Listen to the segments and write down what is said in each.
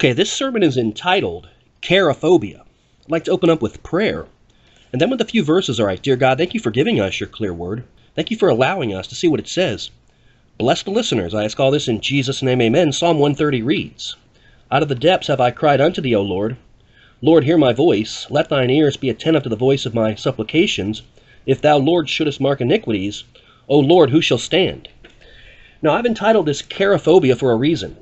Okay, this sermon is entitled Chariphobia. I'd like to open up with prayer. And then with a few verses, all right. Dear God, thank you for giving us your clear word. Thank you for allowing us to see what it says. Bless the listeners. I ask all this in Jesus' name, amen. Psalm 130 reads Out of the depths have I cried unto thee, O Lord. Lord, hear my voice. Let thine ears be attentive to the voice of my supplications. If thou, Lord, shouldest mark iniquities, O Lord, who shall stand? Now, I've entitled this Chariphobia for a reason.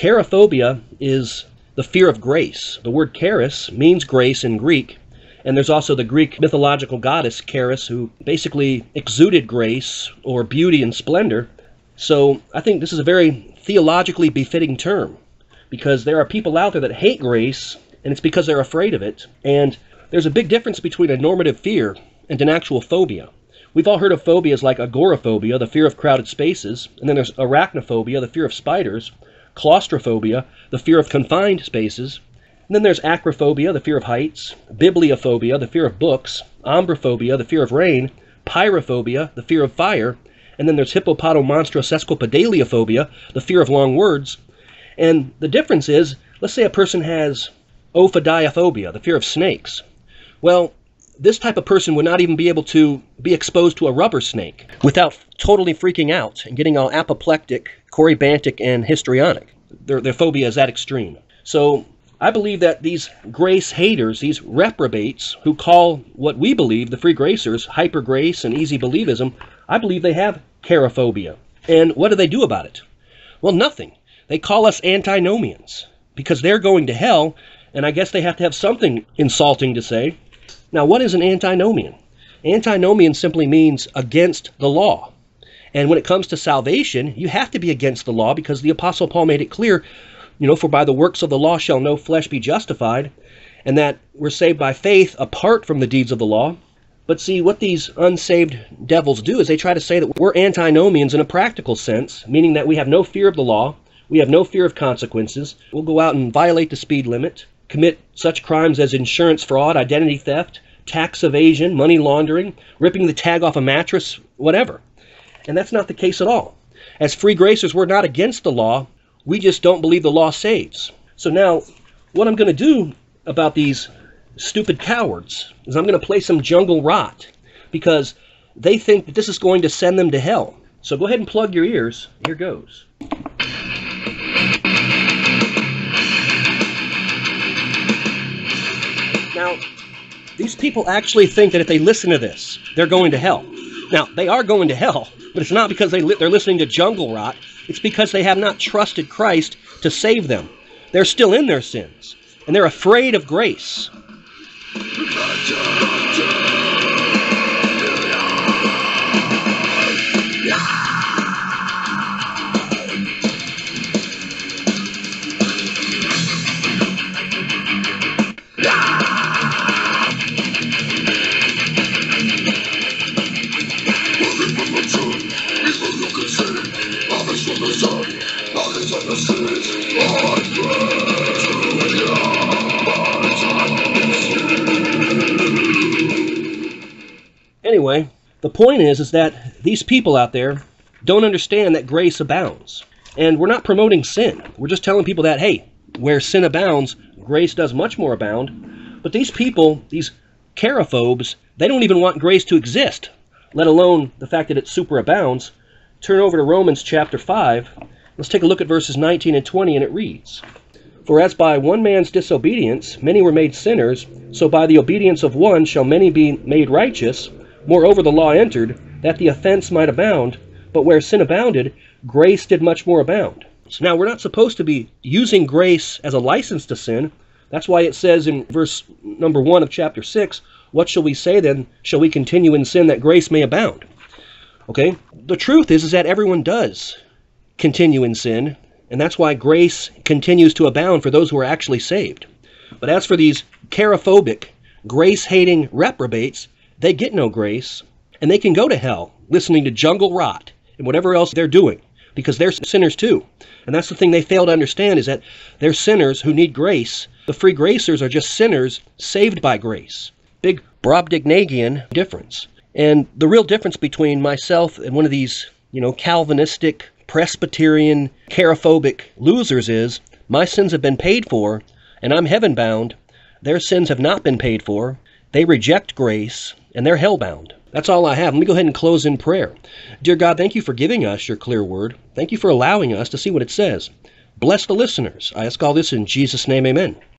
Chariphobia is the fear of grace. The word charis means grace in Greek, and there's also the Greek mythological goddess Charis, who basically exuded grace or beauty and splendor. So I think this is a very theologically befitting term because there are people out there that hate grace, and it's because they're afraid of it. And there's a big difference between a normative fear and an actual phobia. We've all heard of phobias like agoraphobia, the fear of crowded spaces, and then there's arachnophobia, the fear of spiders, claustrophobia, the fear of confined spaces, and then there's acrophobia, the fear of heights, bibliophobia, the fear of books, ombrophobia, the fear of rain, pyrophobia, the fear of fire, and then there's hippopotomonstrosesquipedaliophobia, the fear of long words. And the difference is, let's say a person has ophidiophobia, the fear of snakes. Well, this type of person would not even be able to be exposed to a rubber snake without totally freaking out and getting all apoplectic, corybantic, and histrionic. Their, their phobia is that extreme. So I believe that these grace haters, these reprobates who call what we believe, the free gracers, hyper grace and easy believism, I believe they have chariphobia. And what do they do about it? Well, nothing. They call us antinomians because they're going to hell, and I guess they have to have something insulting to say. Now, what is an antinomian? Antinomian simply means against the law. And when it comes to salvation, you have to be against the law because the Apostle Paul made it clear, you know, for by the works of the law shall no flesh be justified, and that we're saved by faith apart from the deeds of the law. But see, what these unsaved devils do is they try to say that we're antinomians in a practical sense, meaning that we have no fear of the law, we have no fear of consequences. We'll go out and violate the speed limit, commit such crimes as insurance fraud, identity theft, tax evasion, money laundering, ripping the tag off a mattress, whatever. And that's not the case at all. As free gracers, we're not against the law. We just don't believe the law saves. So now, what I'm going to do about these stupid cowards is I'm going to play some jungle rot because they think that this is going to send them to hell. So go ahead and plug your ears. Here goes. Now, these people actually think that if they listen to this, they're going to hell. Now, they are going to hell, but it's not because they li- they're listening to jungle rot. It's because they have not trusted Christ to save them. They're still in their sins, and they're afraid of grace. Anyway, the point is is that these people out there don't understand that grace abounds. And we're not promoting sin. We're just telling people that hey, where sin abounds, grace does much more abound. But these people, these chariphobes, they don't even want grace to exist, let alone the fact that it superabounds. Turn over to Romans chapter 5. Let's take a look at verses 19 and 20, and it reads For as by one man's disobedience many were made sinners, so by the obedience of one shall many be made righteous. Moreover, the law entered, that the offense might abound, but where sin abounded, grace did much more abound. So now we're not supposed to be using grace as a license to sin. That's why it says in verse number 1 of chapter 6, What shall we say then? Shall we continue in sin that grace may abound? Okay? The truth is, is that everyone does continue in sin, and that's why grace continues to abound for those who are actually saved. But as for these chariphobic, grace hating reprobates, they get no grace, and they can go to hell listening to jungle rot and whatever else they're doing because they're sinners too. And that's the thing they fail to understand is that they're sinners who need grace. The free gracers are just sinners saved by grace. Big Brobdingnagian difference. And the real difference between myself and one of these, you know, Calvinistic, Presbyterian, chariphobic losers is My sins have been paid for, and I'm heaven bound. Their sins have not been paid for. They reject grace, and they're hell bound. That's all I have. Let me go ahead and close in prayer. Dear God, thank you for giving us your clear word. Thank you for allowing us to see what it says. Bless the listeners. I ask all this in Jesus' name, amen.